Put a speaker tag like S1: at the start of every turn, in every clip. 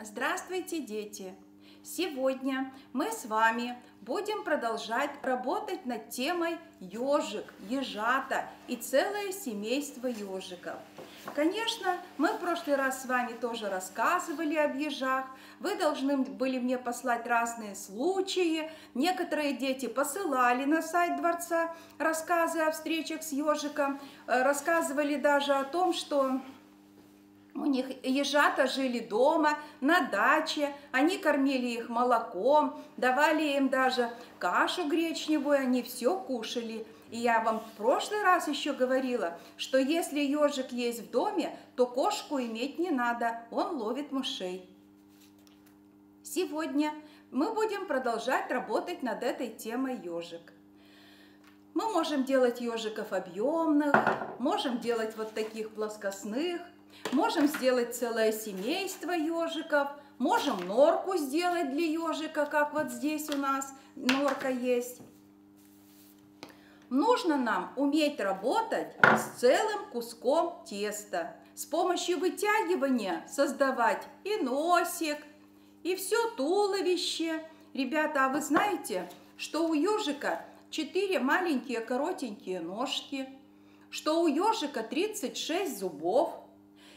S1: Здравствуйте, дети! Сегодня мы с вами будем продолжать работать над темой ежик, ежата и целое семейство ежиков. Конечно, мы в прошлый раз с вами тоже рассказывали об ежах. Вы должны были мне послать разные случаи. Некоторые дети посылали на сайт дворца рассказы о встречах с ежиком. Э, рассказывали даже о том, что у них ежата жили дома, на даче, они кормили их молоком, давали им даже кашу гречневую, они все кушали. И я вам в прошлый раз еще говорила, что если ежик есть в доме, то кошку иметь не надо, он ловит мышей. Сегодня мы будем продолжать работать над этой темой ежик. Мы можем делать ежиков объемных, можем делать вот таких плоскостных, Можем сделать целое семейство ежиков, можем норку сделать для ежика, как вот здесь у нас норка есть. Нужно нам уметь работать с целым куском теста. С помощью вытягивания создавать и носик, и все туловище. Ребята, а вы знаете, что у ежика 4 маленькие коротенькие ножки, что у ежика 36 зубов –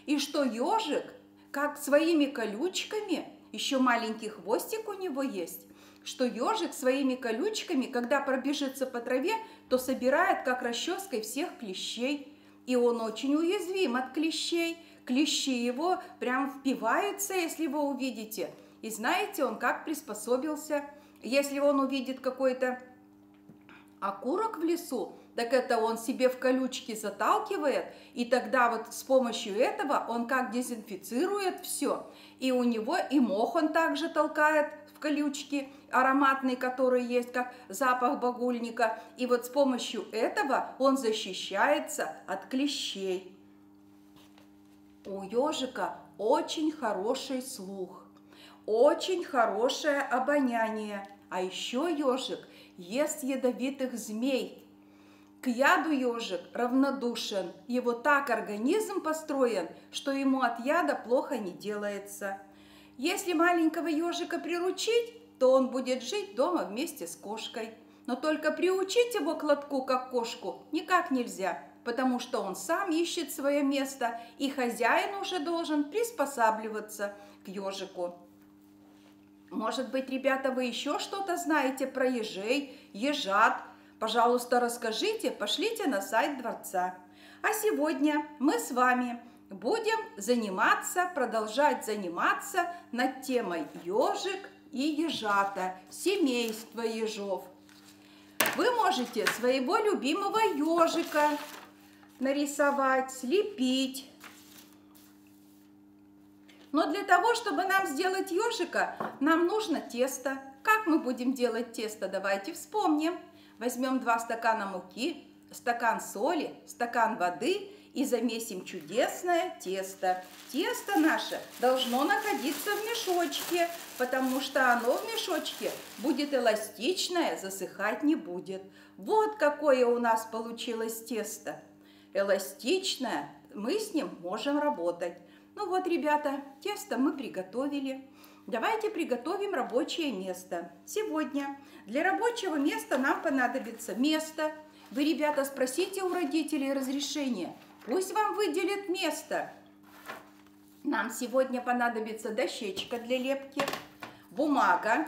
S1: и что ежик, как своими колючками, еще маленький хвостик у него есть, что ежик своими колючками, когда пробежится по траве, то собирает как расческой всех клещей. И он очень уязвим от клещей. Клещи его прям впиваются, если вы увидите. И знаете, он как приспособился. Если он увидит какой-то окурок в лесу, так это он себе в колючки заталкивает, и тогда вот с помощью этого он как дезинфицирует все. И у него и мох он также толкает в колючки, ароматный, который есть, как запах багульника. И вот с помощью этого он защищается от клещей. У ежика очень хороший слух, очень хорошее обоняние. А еще ежик ест ядовитых змей, к яду ежик равнодушен, его так организм построен, что ему от яда плохо не делается. Если маленького ежика приручить, то он будет жить дома вместе с кошкой. Но только приучить его к лотку, как кошку, никак нельзя, потому что он сам ищет свое место, и хозяин уже должен приспосабливаться к ежику. Может быть, ребята, вы еще что-то знаете про ежей, ежат, Пожалуйста, расскажите, пошлите на сайт дворца. А сегодня мы с вами будем заниматься, продолжать заниматься над темой ежик и ежата, семейство ежов. Вы можете своего любимого ежика нарисовать, слепить. Но для того, чтобы нам сделать ежика, нам нужно тесто. Как мы будем делать тесто? Давайте вспомним. Возьмем 2 стакана муки, стакан соли, стакан воды и замесим чудесное тесто. Тесто наше должно находиться в мешочке, потому что оно в мешочке будет эластичное, засыхать не будет. Вот какое у нас получилось тесто. Эластичное, мы с ним можем работать. Ну вот, ребята, тесто мы приготовили. Давайте приготовим рабочее место. Сегодня для рабочего места нам понадобится место. Вы, ребята, спросите у родителей разрешения. Пусть вам выделят место. Нам сегодня понадобится дощечка для лепки, бумага,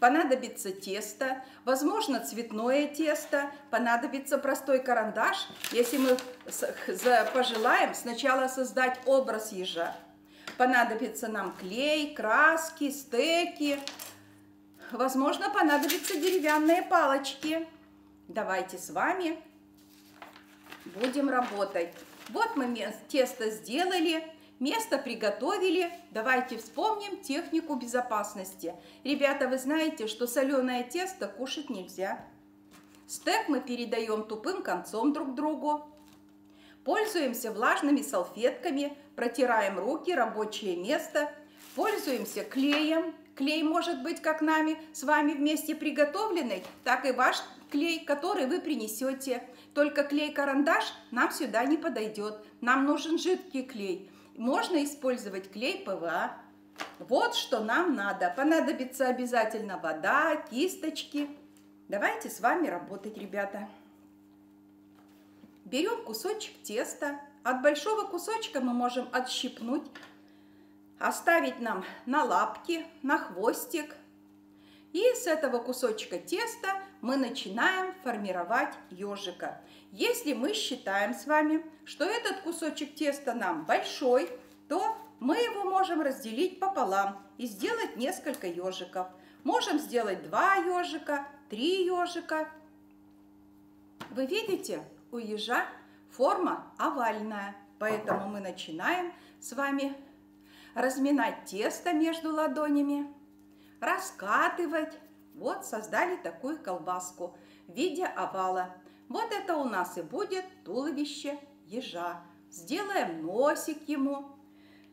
S1: понадобится тесто, возможно, цветное тесто, понадобится простой карандаш, если мы пожелаем сначала создать образ ежа. Понадобится нам клей, краски, стеки. Возможно, понадобятся деревянные палочки. Давайте с вами будем работать. Вот мы тесто сделали, место приготовили. Давайте вспомним технику безопасности. Ребята, вы знаете, что соленое тесто кушать нельзя. Стек мы передаем тупым концом друг другу. Пользуемся влажными салфетками, протираем руки, рабочее место. Пользуемся клеем. Клей может быть как нами с вами вместе приготовленный, так и ваш клей, который вы принесете. Только клей-карандаш нам сюда не подойдет. Нам нужен жидкий клей. Можно использовать клей ПВА. Вот что нам надо. Понадобится обязательно вода, кисточки. Давайте с вами работать, ребята. Берем кусочек теста. От большого кусочка мы можем отщипнуть, оставить нам на лапки, на хвостик. И с этого кусочка теста мы начинаем формировать ежика. Если мы считаем с вами, что этот кусочек теста нам большой, то мы его можем разделить пополам и сделать несколько ежиков. Можем сделать два ежика, три ежика. Вы видите, у ежа форма овальная, поэтому мы начинаем с вами разминать тесто между ладонями, раскатывать. Вот создали такую колбаску в виде овала. Вот это у нас и будет туловище ежа. Сделаем носик ему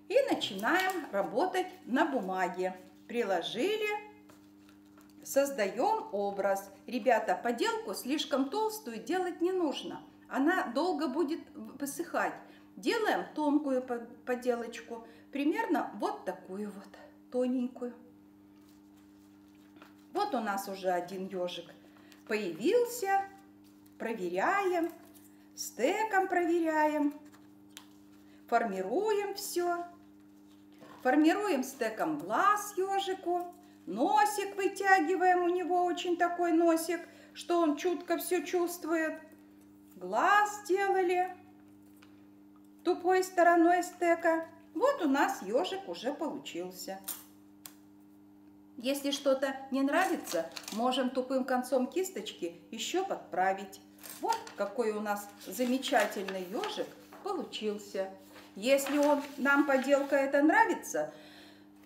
S1: и начинаем работать на бумаге. Приложили, создаем образ. Ребята, поделку слишком толстую делать не нужно. Она долго будет высыхать. Делаем тонкую поделочку, примерно вот такую вот, тоненькую. Вот у нас уже один ежик появился. Проверяем, стеком проверяем, формируем все. Формируем стеком глаз ежику, носик вытягиваем, у него очень такой носик, что он чутко все чувствует. Глаз сделали тупой стороной стека. Вот у нас ежик уже получился. Если что-то не нравится, можем тупым концом кисточки еще подправить. Вот какой у нас замечательный ежик получился. Если он, нам поделка это нравится,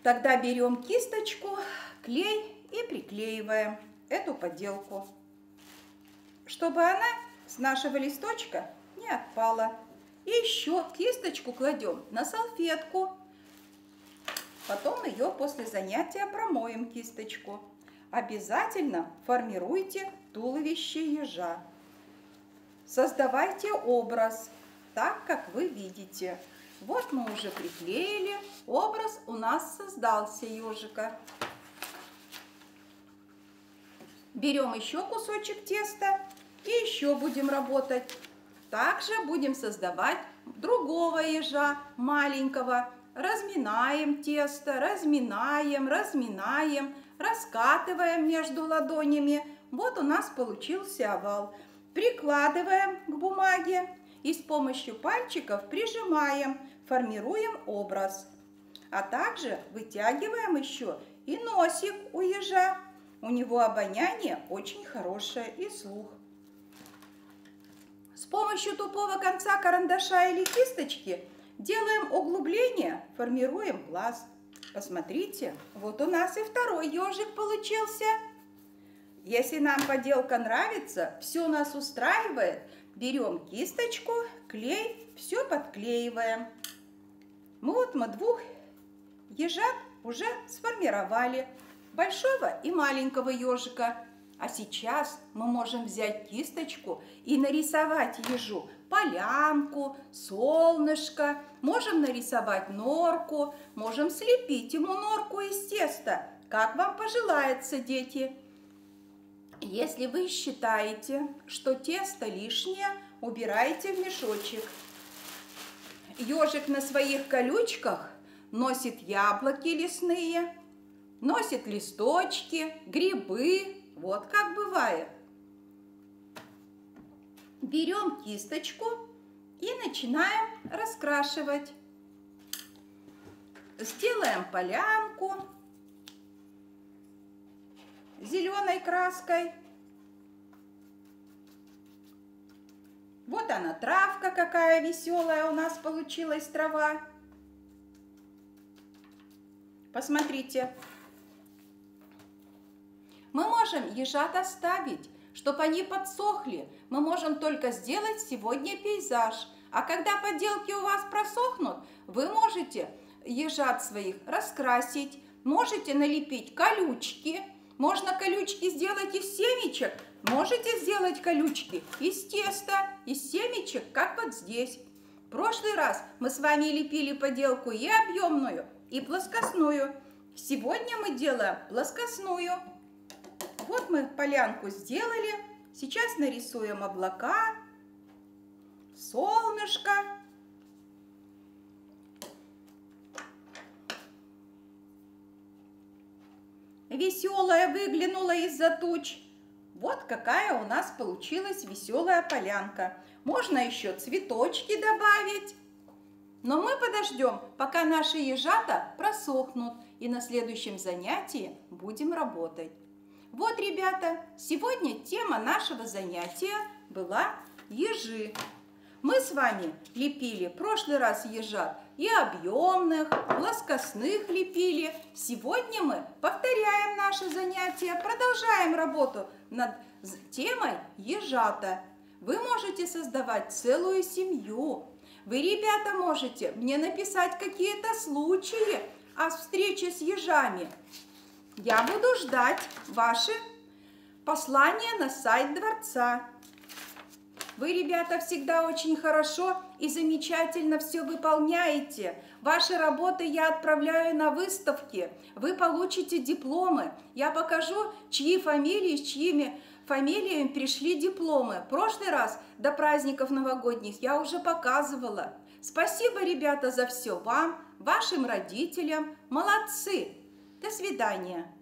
S1: тогда берем кисточку, клей и приклеиваем эту поделку, чтобы она с нашего листочка не отпала. И еще кисточку кладем на салфетку. Потом ее после занятия промоем кисточку. Обязательно формируйте туловище ежа. Создавайте образ так, как вы видите. Вот мы уже приклеили. Образ у нас создался ежика. Берем еще кусочек теста и еще будем работать. Также будем создавать другого ежа, маленького. Разминаем тесто, разминаем, разминаем, раскатываем между ладонями. Вот у нас получился овал. Прикладываем к бумаге и с помощью пальчиков прижимаем, формируем образ. А также вытягиваем еще и носик у ежа. У него обоняние очень хорошее и слух. С помощью тупого конца карандаша или кисточки делаем углубление, формируем глаз. Посмотрите, вот у нас и второй ежик получился. Если нам поделка нравится, все нас устраивает, берем кисточку, клей, все подклеиваем. Вот мы двух ежат уже сформировали, большого и маленького ежика. А сейчас мы можем взять кисточку и нарисовать ежу полянку, солнышко, можем нарисовать норку, можем слепить ему норку из теста, как вам пожелается, дети. Если вы считаете, что тесто лишнее, убирайте в мешочек. Ежик на своих колючках носит яблоки лесные, носит листочки, грибы. Вот как бывает. Берем кисточку и начинаем раскрашивать. Сделаем полянку зеленой краской. Вот она, травка какая веселая у нас получилась трава. Посмотрите. Мы можем ежат оставить, чтобы они подсохли. Мы можем только сделать сегодня пейзаж. А когда поделки у вас просохнут, вы можете ежат своих раскрасить, можете налепить колючки, можно колючки сделать из семечек. Можете сделать колючки из теста, из семечек, как вот здесь. В прошлый раз мы с вами лепили поделку и объемную, и плоскостную. Сегодня мы делаем плоскостную. Вот мы полянку сделали. Сейчас нарисуем облака, солнышко. Веселая выглянула из-за туч. Вот какая у нас получилась веселая полянка. Можно еще цветочки добавить. Но мы подождем, пока наши ежата просохнут, и на следующем занятии будем работать. Вот, ребята, сегодня тема нашего занятия была ежи. Мы с вами лепили в прошлый раз ежат и объемных, плоскостных лепили. Сегодня мы повторяем наше занятие, продолжаем работу над темой ежата. Вы можете создавать целую семью. Вы, ребята, можете мне написать какие-то случаи о встрече с ежами. Я буду ждать ваши послания на сайт Дворца. Вы, ребята, всегда очень хорошо и замечательно все выполняете. Ваши работы я отправляю на выставки. Вы получите дипломы. Я покажу, чьи фамилии, с чьими фамилиями пришли дипломы. В прошлый раз до праздников новогодних я уже показывала. Спасибо, ребята, за все вам, вашим родителям. Молодцы! До свидания!